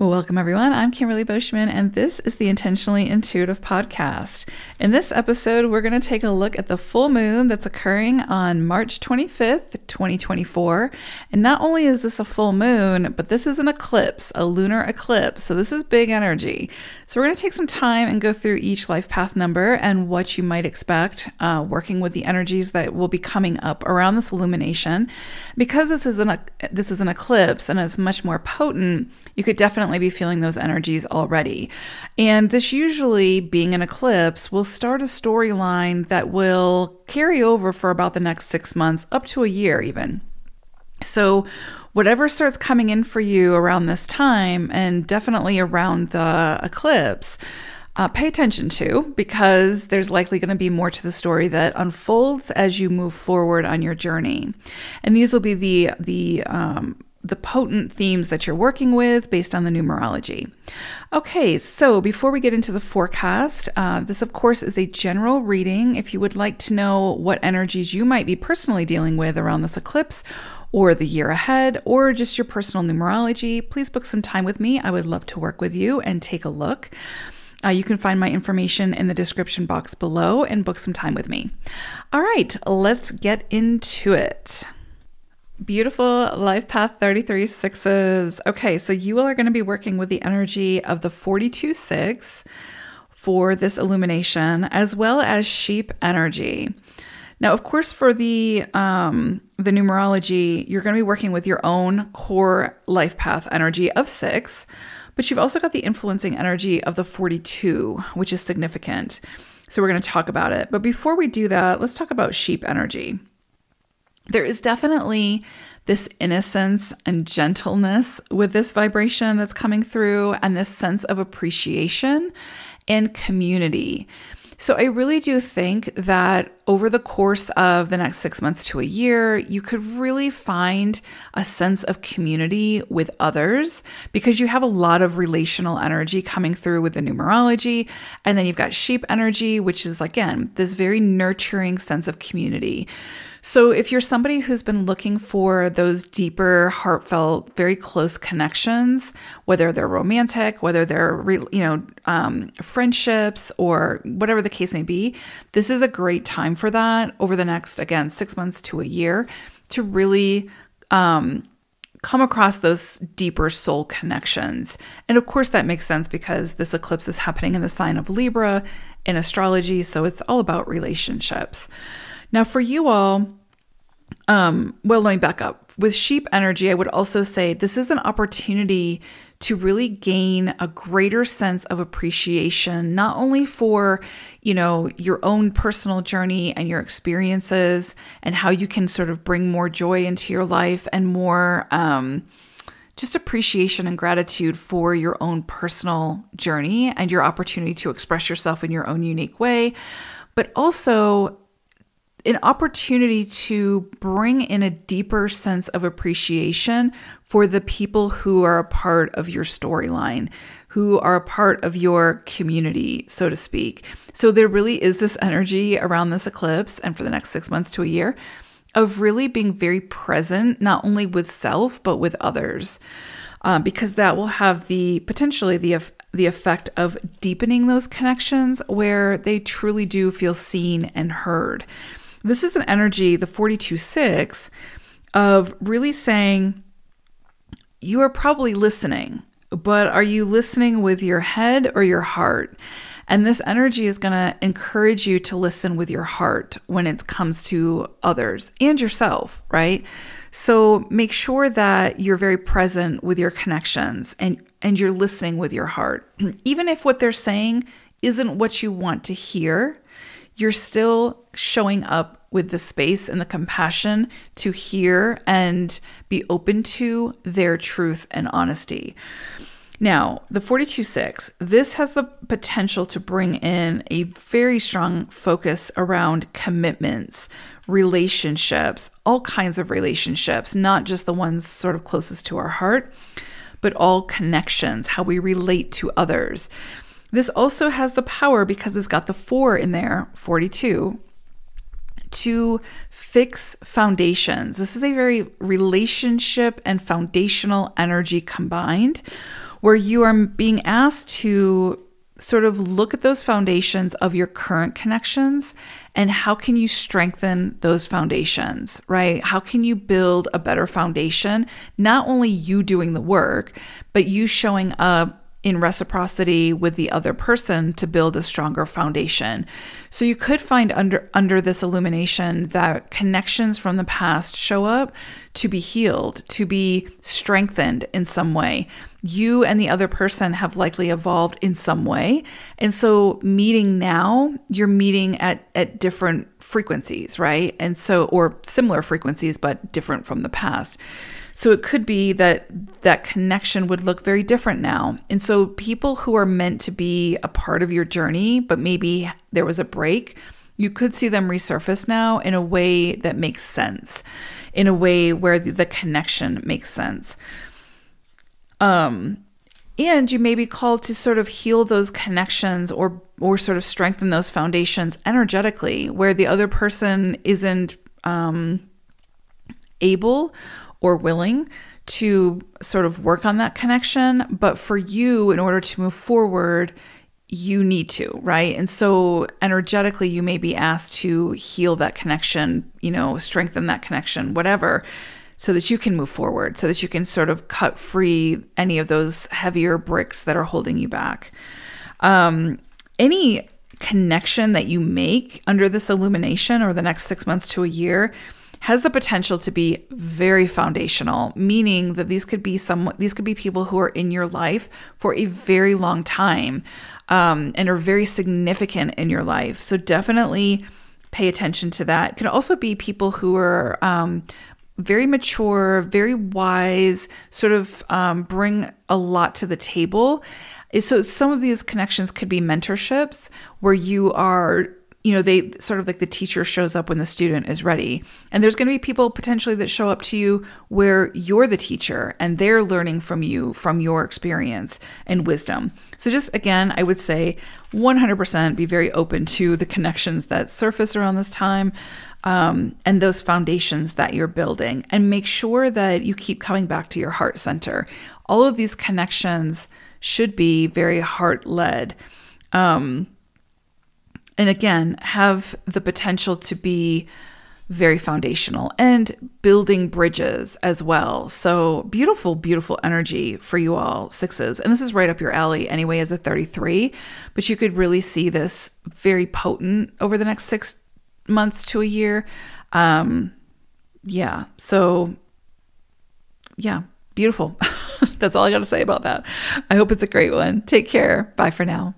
Welcome, everyone. I'm Kimberly Beauchemin, and this is the Intentionally Intuitive Podcast. In this episode, we're going to take a look at the full moon that's occurring on March 25th, 2024. And not only is this a full moon, but this is an eclipse, a lunar eclipse. So, this is big energy. So, we're going to take some time and go through each life path number and what you might expect uh, working with the energies that will be coming up around this illumination. Because this is an, this is an eclipse and it's much more potent you could definitely be feeling those energies already. And this usually, being an eclipse, will start a storyline that will carry over for about the next six months, up to a year even. So, whatever starts coming in for you around this time, and definitely around the eclipse, uh, pay attention to because there's likely going to be more to the story that unfolds as you move forward on your journey. And these will be the the um, the potent themes that you're working with based on the numerology. Okay, so before we get into the forecast, uh, this of course is a general reading. If you would like to know what energies you might be personally dealing with around this eclipse, or the year ahead, or just your personal numerology, please book some time with me. I would love to work with you and take a look. Uh, you can find my information in the description box below and book some time with me. All right, let's get into it. Beautiful Life Path 33 sixes. Okay, so you all are going to be working with the energy of the 42 6 for this illumination, as well as sheep energy. Now, of course, for the um, the numerology, you're going to be working with your own core life path energy of six, but you've also got the influencing energy of the 42, which is significant. So we're going to talk about it. But before we do that, let's talk about sheep energy there is definitely this innocence and gentleness with this vibration that's coming through, and this sense of appreciation and community. So, I really do think that over the course of the next six months to a year, you could really find a sense of community with others because you have a lot of relational energy coming through with the numerology. And then you've got sheep energy, which is, again, this very nurturing sense of community. So, if you're somebody who's been looking for those deeper, heartfelt, very close connections, whether they're romantic, whether they're you know um, friendships, or whatever the case may be, this is a great time for that. Over the next, again, six months to a year, to really um, come across those deeper soul connections. And of course, that makes sense because this eclipse is happening in the sign of Libra in astrology. So it's all about relationships. Now, for you all, um, well, let me back up. With sheep energy, I would also say this is an opportunity to really gain a greater sense of appreciation, not only for, you know, your own personal journey and your experiences and how you can sort of bring more joy into your life and more, um, just appreciation and gratitude for your own personal journey and your opportunity to express yourself in your own unique way, but also an opportunity to bring in a deeper sense of appreciation for the people who are a part of your storyline, who are a part of your community, so to speak. So there really is this energy around this eclipse and for the next six months to a year of really being very present, not only with self, but with others. Uh, because that will have the potentially the the effect of deepening those connections where they truly do feel seen and heard. This is an energy, the 42 6, of really saying, you are probably listening, but are you listening with your head or your heart? And this energy is going to encourage you to listen with your heart when it comes to others and yourself, right? So make sure that you're very present with your connections and and you're listening with your heart. Even if what they're saying isn't what you want to hear, you're still showing up with the space and the compassion to hear and be open to their truth and honesty. Now, the 42.6, this has the potential to bring in a very strong focus around commitments, relationships, all kinds of relationships, not just the ones sort of closest to our heart, but all connections, how we relate to others. This also has the power because it's got the four in there, 42, to fix foundations. This is a very relationship and foundational energy combined where you are being asked to sort of look at those foundations of your current connections and how can you strengthen those foundations, right? How can you build a better foundation? Not only you doing the work, but you showing up in reciprocity with the other person to build a stronger foundation. So you could find under under this illumination that connections from the past show up to be healed, to be strengthened in some way. You and the other person have likely evolved in some way. And so meeting now, you're meeting at at different frequencies, right? And so or similar frequencies but different from the past. So it could be that that connection would look very different now. And so people who are meant to be a part of your journey, but maybe there was a break, you could see them resurface now in a way that makes sense, in a way where the, connection makes sense. Um, and you may be called to sort of heal those connections or or sort of strengthen those foundations energetically where the other person isn't um, able or willing to sort of work on that connection. But for you, in order to move forward, you need to, right? And so energetically, you may be asked to heal that connection, you know, strengthen that connection, whatever, so that you can move forward, so that you can sort of cut free any of those heavier bricks that are holding you back. Um, any connection that you make under this illumination or the next six months to a year has the potential to be very foundational, meaning that these could be some these could be people who are in your life for a very long time um, and are very significant in your life. So definitely pay attention to that. It can also be people who are um, very mature, very wise, sort of um, bring a lot to the table. So some of these connections could be mentorships where you are you know, they sort of like the teacher shows up when the student is ready. And there's going to be people potentially that show up to you where you're the teacher and they're learning from you, from your experience and wisdom. So, just again, I would say 100% be very open to the connections that surface around this time um, and those foundations that you're building. And make sure that you keep coming back to your heart center. All of these connections should be very heart led. Um, and again have the potential to be very foundational and building bridges as well. So beautiful, beautiful energy for you all, sixes. And this is right up your alley anyway, as a 33. But you could really see this very potent over the next six months to a year. Um, yeah. So, yeah, beautiful. That's all I got to say about that. I hope it's a great one. Take care. Bye for now.